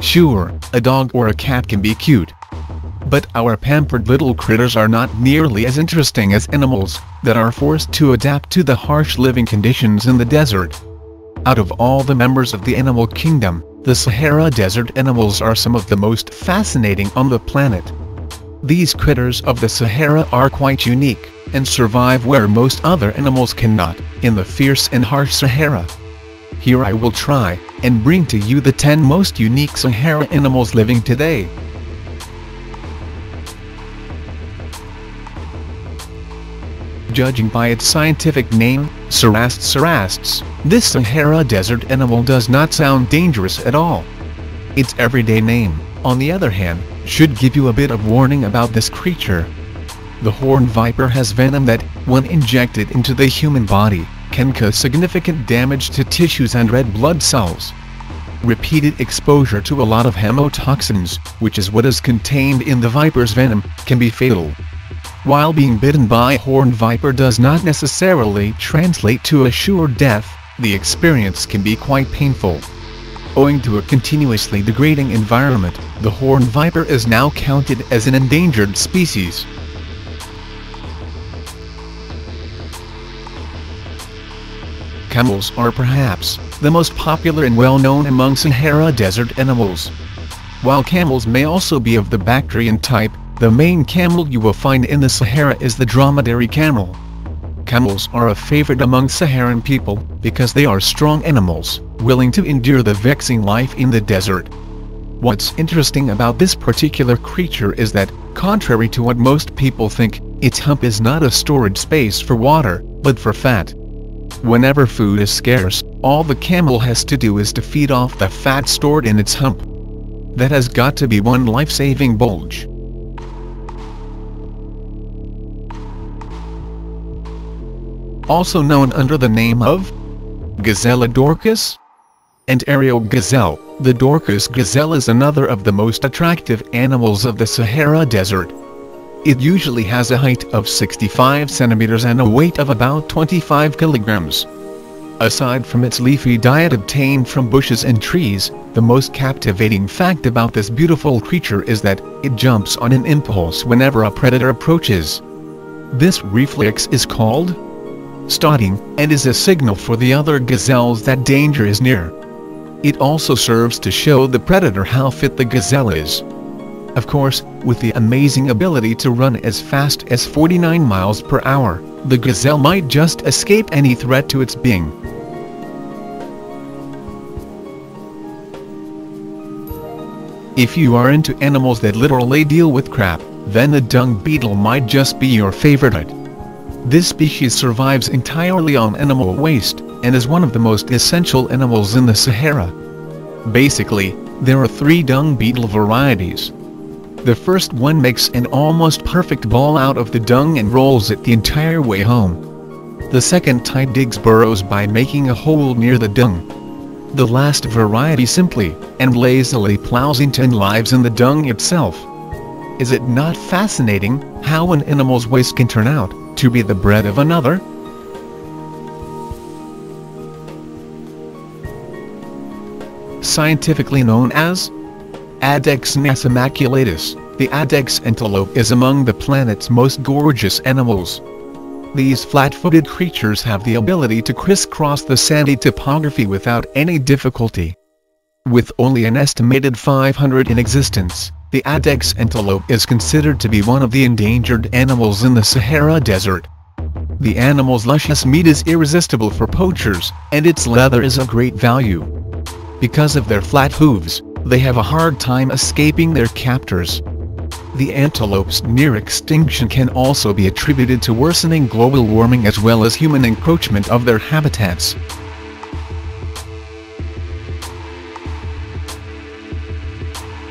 Sure, a dog or a cat can be cute. But our pampered little critters are not nearly as interesting as animals that are forced to adapt to the harsh living conditions in the desert. Out of all the members of the animal kingdom, the Sahara Desert animals are some of the most fascinating on the planet. These critters of the Sahara are quite unique, and survive where most other animals cannot, in the fierce and harsh Sahara. Here I will try, and bring to you the 10 most unique Sahara animals living today. Judging by its scientific name, Cerastes cerastes, this Sahara desert animal does not sound dangerous at all. Its everyday name, on the other hand, should give you a bit of warning about this creature. The horned viper has venom that, when injected into the human body, can cause significant damage to tissues and red blood cells. Repeated exposure to a lot of hemotoxins, which is what is contained in the viper's venom, can be fatal. While being bitten by a horned viper does not necessarily translate to a sure death, the experience can be quite painful. Owing to a continuously degrading environment, the horned viper is now counted as an endangered species. Camels are perhaps the most popular and well-known among Sahara desert animals. While camels may also be of the Bactrian type, the main camel you will find in the Sahara is the dromedary camel. Camels are a favorite among Saharan people because they are strong animals, willing to endure the vexing life in the desert. What's interesting about this particular creature is that, contrary to what most people think, its hump is not a storage space for water, but for fat. Whenever food is scarce, all the camel has to do is to feed off the fat stored in its hump. That has got to be one life-saving bulge. also known under the name of Gazella dorcas and ariel gazelle. The Dorcas gazelle is another of the most attractive animals of the Sahara Desert. It usually has a height of 65 centimeters and a weight of about 25 kilograms. Aside from its leafy diet obtained from bushes and trees, the most captivating fact about this beautiful creature is that it jumps on an impulse whenever a predator approaches. This reflex is called stotting, and is a signal for the other gazelles that danger is near. It also serves to show the predator how fit the gazelle is. Of course, with the amazing ability to run as fast as 49 miles per hour, the gazelle might just escape any threat to its being. If you are into animals that literally deal with crap, then the dung beetle might just be your favorite. This species survives entirely on animal waste, and is one of the most essential animals in the Sahara. Basically, there are three dung beetle varieties. The first one makes an almost perfect ball out of the dung and rolls it the entire way home. The second type digs burrows by making a hole near the dung. The last variety simply, and lazily plows into and lives in the dung itself. Is it not fascinating, how an animal's waste can turn out? to be the bread of another? Scientifically known as Addax nasomaculatus, the Addax antelope is among the planet's most gorgeous animals. These flat-footed creatures have the ability to crisscross the sandy topography without any difficulty. With only an estimated 500 in existence, the Addax antelope is considered to be one of the endangered animals in the Sahara Desert. The animal's luscious meat is irresistible for poachers, and its leather is of great value. Because of their flat hooves, they have a hard time escaping their captors. The antelope's near extinction can also be attributed to worsening global warming as well as human encroachment of their habitats.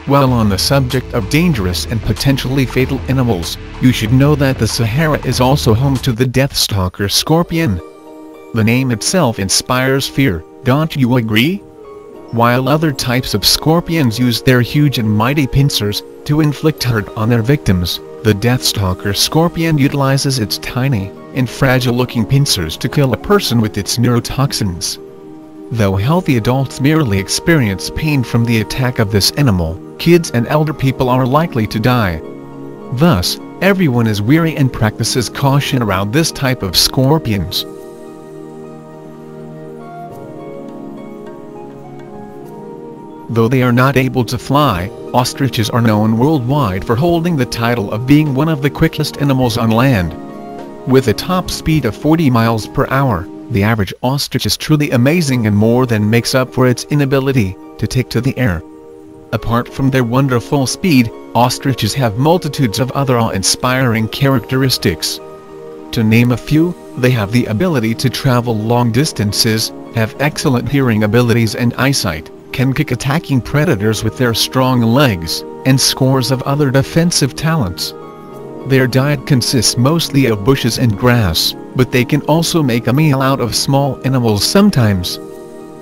While on the subject of dangerous and potentially fatal animals, you should know that the Sahara is also home to the deathstalker scorpion. The name itself inspires fear, don't you agree? While other types of scorpions use their huge and mighty pincers to inflict hurt on their victims, the Deathstalker scorpion utilizes its tiny and fragile-looking pincers to kill a person with its neurotoxins. Though healthy adults merely experience pain from the attack of this animal, kids and elder people are likely to die. Thus, everyone is weary and practices caution around this type of scorpions. Though they are not able to fly, ostriches are known worldwide for holding the title of being one of the quickest animals on land. With a top speed of 40 miles per hour, the average ostrich is truly amazing and more than makes up for its inability to take to the air. Apart from their wonderful speed, ostriches have multitudes of other awe-inspiring characteristics. To name a few, they have the ability to travel long distances, have excellent hearing abilities and eyesight, can kick attacking predators with their strong legs, and scores of other defensive talents. Their diet consists mostly of bushes and grass, but they can also make a meal out of small animals sometimes.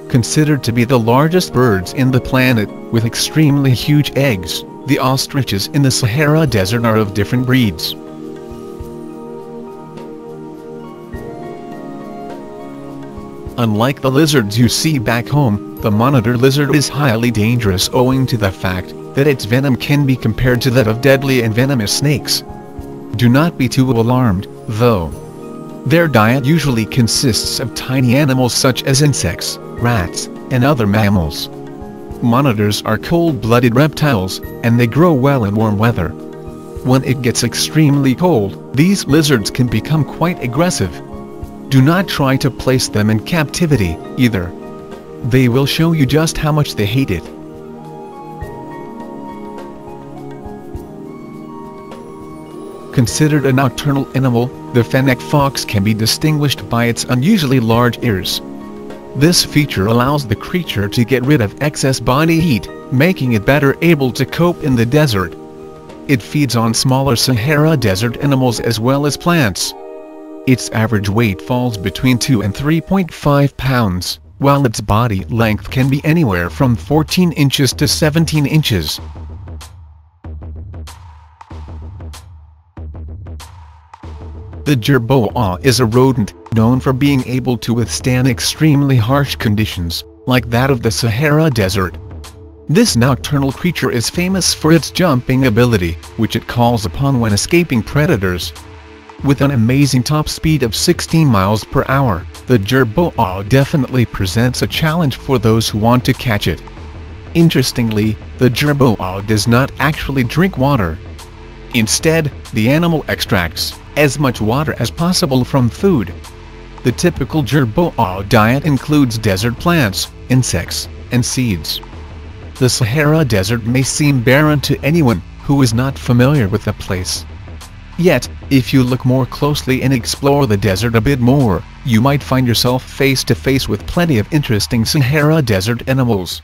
Considered to be the largest birds in the planet, with extremely huge eggs, the ostriches in the Sahara Desert are of different breeds. Unlike the lizards you see back home, the monitor lizard is highly dangerous owing to the fact that its venom can be compared to that of deadly and venomous snakes. Do not be too alarmed, though. Their diet usually consists of tiny animals such as insects, rats, and other mammals. Monitors are cold-blooded reptiles, and they grow well in warm weather. When it gets extremely cold, these lizards can become quite aggressive, do not try to place them in captivity, either. They will show you just how much they hate it. Considered a nocturnal animal, the fennec fox can be distinguished by its unusually large ears. This feature allows the creature to get rid of excess body heat, making it better able to cope in the desert. It feeds on smaller Sahara desert animals as well as plants. Its average weight falls between 2 and 3.5 pounds, while its body length can be anywhere from 14 inches to 17 inches. The jerboa is a rodent, known for being able to withstand extremely harsh conditions, like that of the Sahara Desert. This nocturnal creature is famous for its jumping ability, which it calls upon when escaping predators. With an amazing top speed of 16 miles per hour, the jerboa definitely presents a challenge for those who want to catch it. Interestingly, the jerboa does not actually drink water. Instead, the animal extracts as much water as possible from food. The typical jerboa diet includes desert plants, insects, and seeds. The Sahara Desert may seem barren to anyone who is not familiar with the place. Yet, if you look more closely and explore the desert a bit more, you might find yourself face to face with plenty of interesting Sahara desert animals.